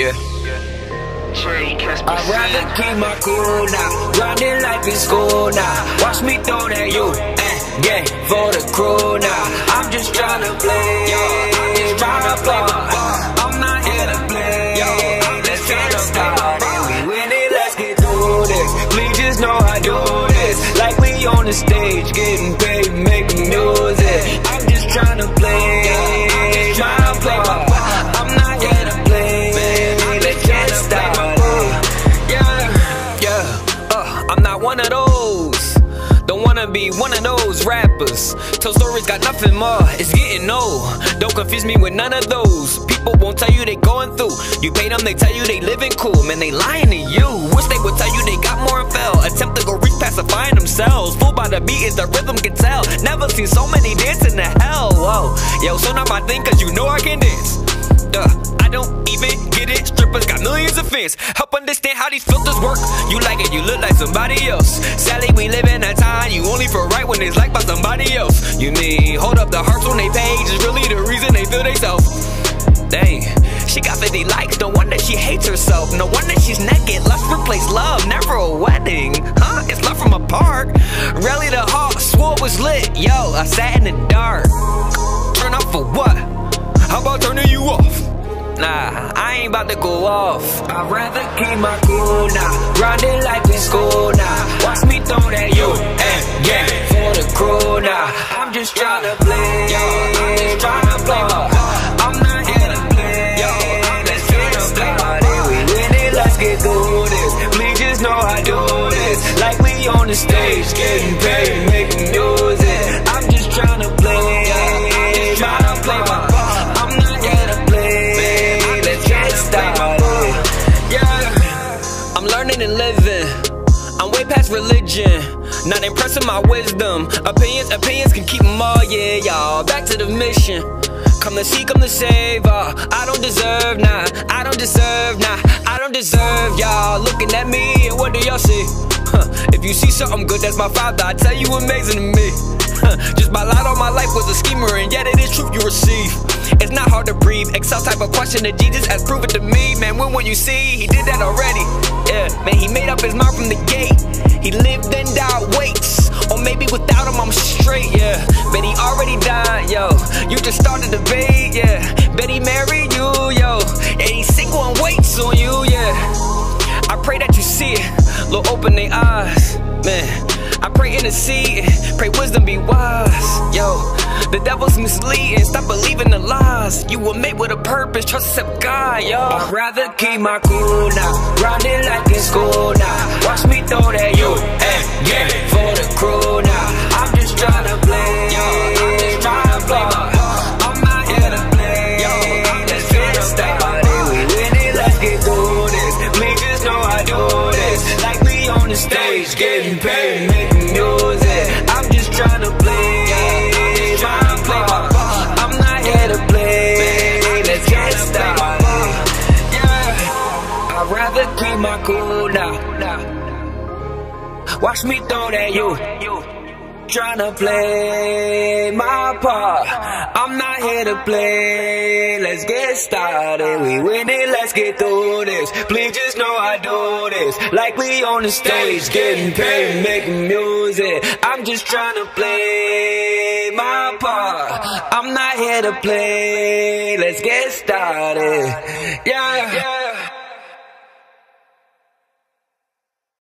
Yeah. I'd rather keep my cool now. Grinding life in school now. Watch me throw that you, eh, yeah, for the crew now. I'm just trying to play, I'm just trying to play. I'm not here to it. Get through this. Please just know I do this. Like we on the stage, getting paid, making music. I'm just trying to wanna be one of those rappers. Tell stories got nothing more, it's getting old. Don't confuse me with none of those. People won't tell you they going through. You pay them, they tell you they living cool. Man, they lying to you. Wish they would tell you they got more and fell. Attempt to go reach pacifying themselves. Fooled by the beat is the rhythm can tell. Never seen so many dancing to hell. Whoa, yo, so not my thing, cause you know I can dance. Duh, I don't even get it. Help understand how these filters work. You like it, you look like somebody else. Sally, we live in a time you only feel right when it's liked by somebody else. You mean hold up the hearts on they page is really the reason they feel they self. Dang, she got 50 likes. No wonder she hates herself. No wonder she's naked. Let's replace love, never a wedding. Huh? It's love from a park. Rally the heart, swore was lit. Yo, I sat in the dark. Turn off for what? How about turning you off? Nah, I ain't about to go off. I'd rather keep my cool now. Grinding life in school now. Watch me throw that you and yeah for the crew now. I'm just trying to play. Yo, I'm just trying to play my. I'm not here to play. Yo, let's get started. We win it, let's get through this. Please just know I do this. Like we on the stage, getting paid, making music. Religion. Not impressing my wisdom. Opinions, opinions can keep them all, yeah, y'all. Back to the mission. Come to see, come to save, uh, I don't deserve, nah, I don't deserve, nah, I don't deserve, y'all. Looking at me, and what do y'all see? Huh, if you see something good, that's my father. I tell you, amazing to me. Just my lot all my life was a schemer, and yet it is truth you receive. It's not hard to breathe. Excel type of question that Jesus has proven to me. Man, when will you see? He did that already. Yeah, man, he made up his mind from the gate. He lived and died, waits. Or maybe without him, I'm straight, yeah. Bet he already died, yo. You just started to debate, yeah. Bet he married you, yo. And he's single and waits on you, yeah. I pray that you see it. Lord, open their eyes. Pray wisdom be wise, yo. The devil's misleading, stop believing the lies. You were made with a purpose, trust except God, yo. I'd rather keep my cool now, grinding like in school now. Watch me throw that you, eh, yeah, for the crew now. I'm just trying to play, yo. I'm just trying to play my part. Keep my cool now. Watch me throw that you. Tryna play my part. I'm not here to play. Let's get started. We win it, let's get through this. Please just know I do this. Like we on the stage, getting paid, making music. I'm just trying to play my part. I'm not here to play. Let's get started. Yeah.